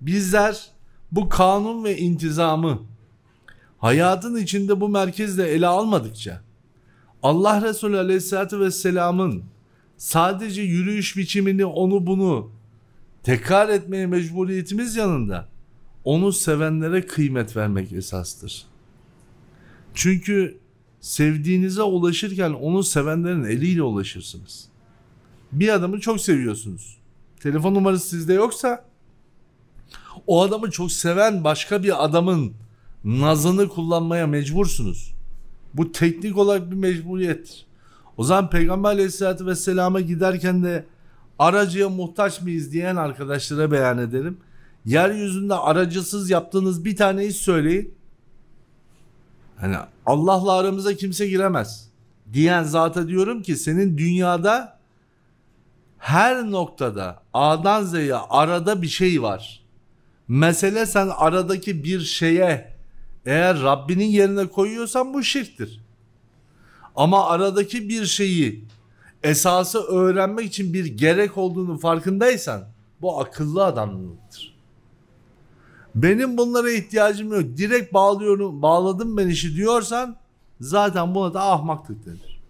bizler bu kanun ve intizamı hayatın içinde bu merkezle ele almadıkça Allah Resulü Aleyhisselatü Vesselam'ın sadece yürüyüş biçimini onu bunu tekrar etmeye mecburiyetimiz yanında onu sevenlere kıymet vermek esastır. Çünkü sevdiğinize ulaşırken onu sevenlerin eliyle ulaşırsınız. Bir adamı çok seviyorsunuz. Telefon numarası sizde yoksa o adamı çok seven başka bir adamın nazını kullanmaya mecbursunuz. Bu teknik olarak bir mecburiyettir. O zaman Peygamber Aleyhisselatü Vesselam'a giderken de aracıya muhtaç mıyız diyen arkadaşlara beyan ederim. Yeryüzünde aracısız yaptığınız bir taneyi söyleyin. Hani Allah'la aramıza kimse giremez. Diyen zata diyorum ki senin dünyada her noktada A'dan Z'ye arada bir şey var. Mesele sen aradaki bir şeye eğer Rabbinin yerine koyuyorsan bu şirktir. Ama aradaki bir şeyi esası öğrenmek için bir gerek olduğunu farkındaysan bu akıllı adamlıktır. Benim bunlara ihtiyacım yok. Direkt bağlıyorum, bağladım ben işi diyorsan zaten buna da ahmaklık denir.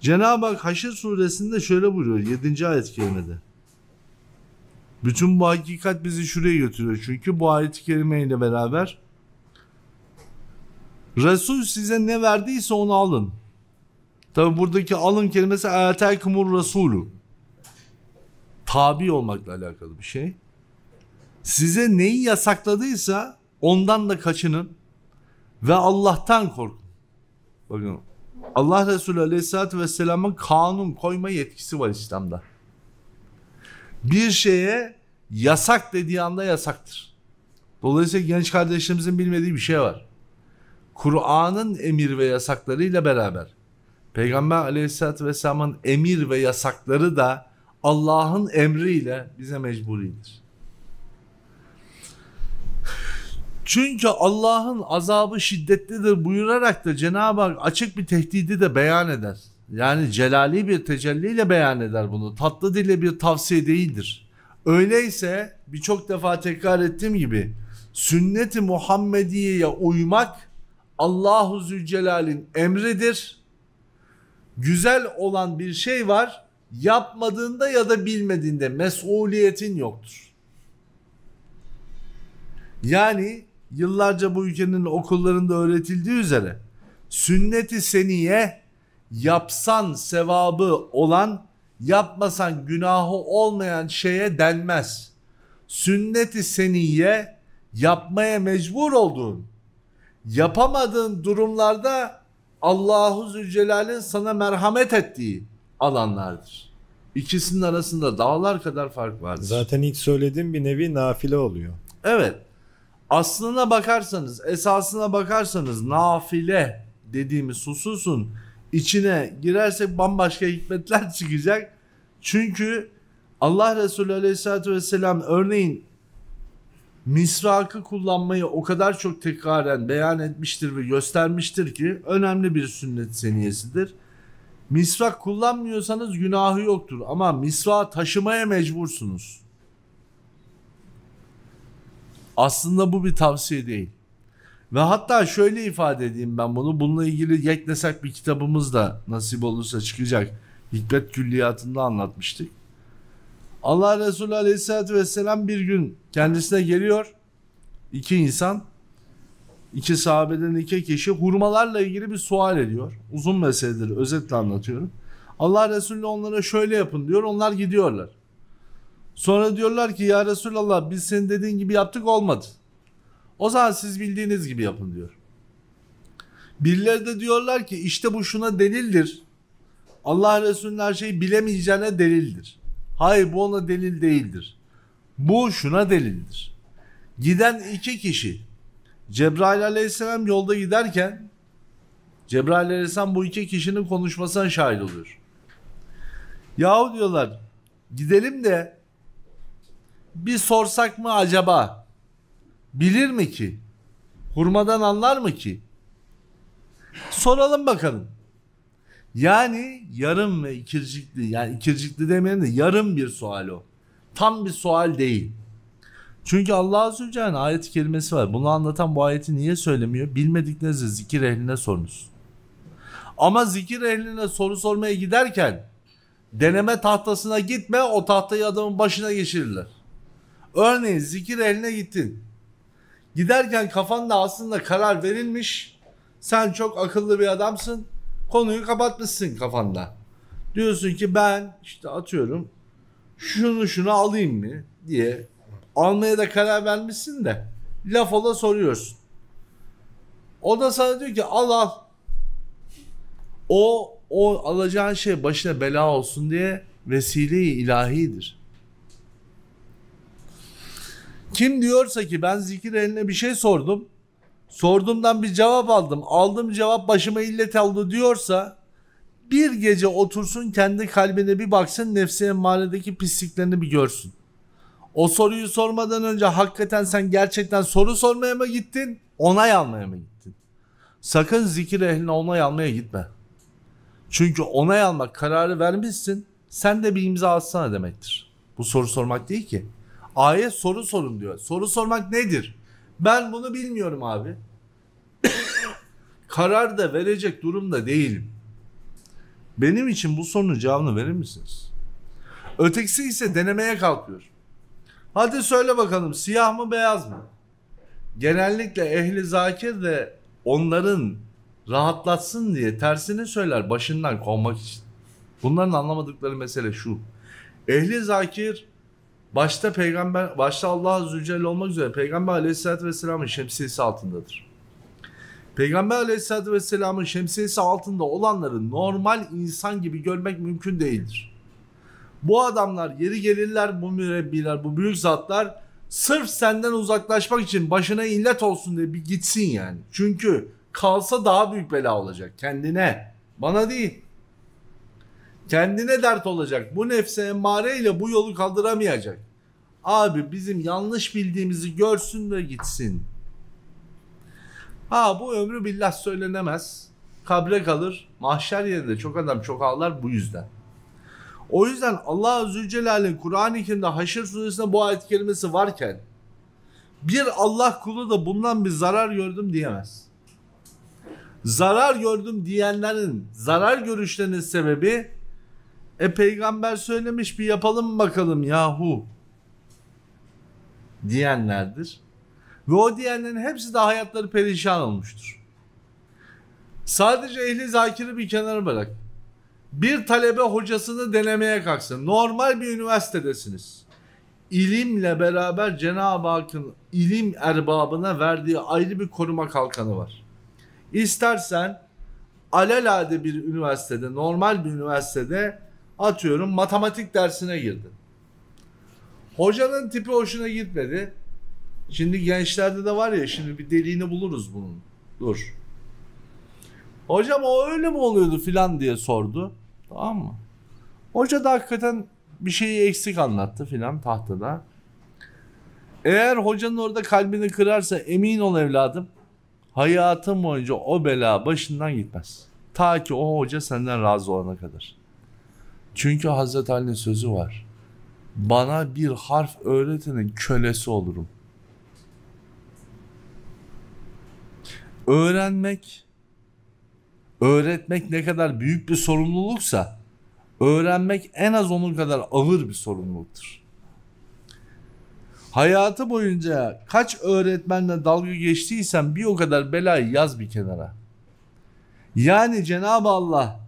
Cenab-ı Hak Haşr suresinde şöyle buyuruyor 7. ayet-i kerimede. Bütün bu hakikat bizi şuraya götürüyor. Çünkü bu ayet-i kerime ile beraber Resul size ne verdiyse onu alın. Tabi buradaki alın kelimesi Etelkumur Resulü. Tabi olmakla alakalı bir şey. Size neyi yasakladıysa ondan da kaçının ve Allah'tan korkun. Bakın Allah Resulü Aleyhisselatü Vesselam'ın kanun koyma yetkisi var İslam'da. Bir şeye yasak dediği anda yasaktır. Dolayısıyla genç kardeşlerimizin bilmediği bir şey var. Kur'an'ın emir ve yasaklarıyla beraber Peygamber Aleyhisselatü Vesselam'ın emir ve yasakları da Allah'ın emriyle bize mecburidir. Çünkü Allah'ın azabı şiddetlidir buyurarak da Cenab-ı Hak açık bir tehdidi de beyan eder. Yani celali bir tecelliyle beyan eder bunu. Tatlı dille bir tavsiye değildir. Öyleyse birçok defa tekrar ettiğim gibi sünnet-i Muhammediye'ye uymak Allahu Zülcelal'in emridir. Güzel olan bir şey var. Yapmadığında ya da bilmediğinde mesuliyetin yoktur. Yani yıllarca bu ülkenin okullarında öğretildiği üzere sünneti seniye yapsan sevabı olan yapmasan günahı olmayan şeye denmez. Sünneti seniye yapmaya mecbur olduğun yapamadığın durumlarda Allahu Zülcelal'in sana merhamet ettiği alanlardır. İkisinin arasında dağlar kadar fark vardır. Zaten ilk söylediğim bir nevi nafile oluyor. Evet. Aslına bakarsanız, esasına bakarsanız nafile dediğimiz hususun içine girersek bambaşka hikmetler çıkacak. Çünkü Allah Resulü Aleyhisselatü Vesselam örneğin misrakı kullanmayı o kadar çok tekraren beyan etmiştir ve göstermiştir ki önemli bir sünnet seniyesidir. Misvak kullanmıyorsanız günahı yoktur ama misvak taşımaya mecbursunuz. Aslında bu bir tavsiye değil. Ve hatta şöyle ifade edeyim ben bunu. Bununla ilgili Yeknesak bir kitabımız da nasip olursa çıkacak. Hikmet Külliyatı'nda anlatmıştık. Allah Resulü Aleyhisselatü Vesselam bir gün kendisine geliyor. iki insan, iki sahabeden iki kişi hurmalarla ilgili bir sual ediyor. Uzun meseledir, özetle anlatıyorum. Allah Resulü onlara şöyle yapın diyor, onlar gidiyorlar. Sonra diyorlar ki ya Resulallah biz senin dediğin gibi yaptık olmadı. O zaman siz bildiğiniz gibi yapın diyor. Birileri de diyorlar ki işte bu şuna delildir. Allah Resulü'nün her şeyi bilemeyeceğine delildir. Hayır bu ona delil değildir. Bu şuna delildir. Giden iki kişi Cebrail aleyhisselam yolda giderken Cebrail aleyhisselam bu iki kişinin konuşmasına şahit oluyor. Yahu diyorlar gidelim de bir sorsak mı acaba? Bilir mi ki? Hurmadan anlar mı ki? Soralım bakalım. Yani yarım ve ikircikli yani ikircikli demeyelim de yarım bir sual o. Tam bir sual değil. Çünkü Allah Azze ve Celle'nin ayet kelimesi var. Bunu anlatan bu ayeti niye söylemiyor? Bilmediklerinizi zikir ehline sorunuz. Ama zikir ehline soru sormaya giderken deneme tahtasına gitme o tahtayı adamın başına geçirirler. Örneğin zikir ehline gittin. Giderken kafanda aslında karar verilmiş. Sen çok akıllı bir adamsın. Konuyu kapatmışsın kafanda. Diyorsun ki ben işte atıyorum şunu şunu alayım mı diye almaya da karar vermişsin de laf ola soruyorsun. O da sana diyor ki al al. O o alacağın şey başına bela olsun diye vesile-i ilahidir. Kim diyorsa ki ben zikir eline bir şey sordum. Sorduğumdan bir cevap aldım. Aldığım cevap başıma illet oldu diyorsa bir gece otursun kendi kalbine bir baksın nefsi emmaredeki pisliklerini bir görsün. O soruyu sormadan önce hakikaten sen gerçekten soru sormaya mı gittin? Onay almaya mı gittin? Sakın zikir ehline onay almaya gitme. Çünkü onay almak kararı vermişsin. Sen de bir imza atsana demektir. Bu soru sormak değil ki. Ayet soru sorun diyor. Soru sormak nedir? Ben bunu bilmiyorum abi. Karar da verecek durumda değilim. Benim için bu sorunun cevabını verir misiniz? Ötekisi ise denemeye kalkıyor. Hadi söyle bakalım siyah mı beyaz mı? Genellikle ehli zakir de onların rahatlatsın diye tersini söyler başından kovmak için. Bunların anlamadıkları mesele şu. Ehli zakir başta peygamber başta Allah Azze ve Celle olmak üzere peygamber Aleyhisselatü Vesselam'ın şemsiyesi altındadır. Peygamber Aleyhisselatü Vesselam'ın şemsiyesi altında olanları normal insan gibi görmek mümkün değildir. Bu adamlar yeri gelirler bu mürebbiler bu büyük zatlar sırf senden uzaklaşmak için başına illet olsun diye bir gitsin yani. Çünkü kalsa daha büyük bela olacak kendine bana değil. Kendine dert olacak. Bu nefse emmare ile bu yolu kaldıramayacak. Abi bizim yanlış bildiğimizi görsün ve gitsin. Ha bu ömrü billah söylenemez. Kabre kalır. Mahşer yerinde çok adam çok ağlar bu yüzden. O yüzden Allah Zülcelal'in Kur'an-ı Kerim'de Haşr suresinde bu ayet kelimesi varken bir Allah kulu da bundan bir zarar gördüm diyemez. Zarar gördüm diyenlerin zarar görüşlerinin sebebi e peygamber söylemiş bir yapalım bakalım yahu diyenlerdir. Ve o diyenlerin hepsi de hayatları perişan olmuştur. Sadece ehli zakiri bir kenara bırak. Bir talebe hocasını denemeye kalksın. Normal bir üniversitedesiniz. İlimle beraber Cenab-ı Hakk'ın ilim erbabına verdiği ayrı bir koruma kalkanı var. İstersen alelade bir üniversitede, normal bir üniversitede atıyorum matematik dersine girdin. Hocanın tipi hoşuna gitmedi. Şimdi gençlerde de var ya şimdi bir deliğini buluruz bunun. Dur. Hocam o öyle mi oluyordu filan diye sordu. Tamam mı? Hoca da hakikaten bir şeyi eksik anlattı filan tahtada. Eğer hocanın orada kalbini kırarsa emin ol evladım hayatın boyunca o bela başından gitmez. Ta ki o hoca senden razı olana kadar. Çünkü Hazreti Ali'nin sözü var. Bana bir harf öğretenin kölesi olurum. Öğrenmek, öğretmek ne kadar büyük bir sorumluluksa, öğrenmek en az onun kadar ağır bir sorumluluktur. Hayatı boyunca kaç öğretmenle dalga geçtiysen bir o kadar belayı yaz bir kenara. Yani Cenab-ı Allah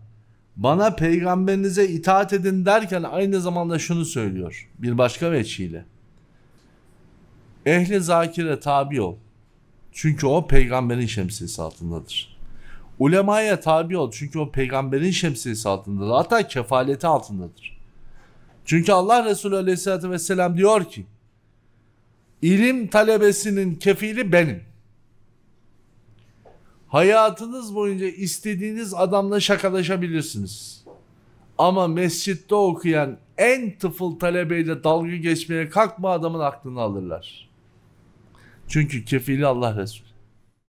bana peygamberinize itaat edin derken aynı zamanda şunu söylüyor bir başka veçiyle. Ehli zakire tabi ol. Çünkü o peygamberin şemsiyesi altındadır. Ulemaya tabi ol çünkü o peygamberin şemsiyesi altındadır. Hatta kefaleti altındadır. Çünkü Allah Resulü Aleyhisselatü Vesselam diyor ki ilim talebesinin kefili benim. Hayatınız boyunca istediğiniz adamla şakalaşabilirsiniz. Ama mescitte okuyan en tıfıl talebeyle dalga geçmeye kalkma adamın aklını alırlar. Çünkü kefili Allah Resulü.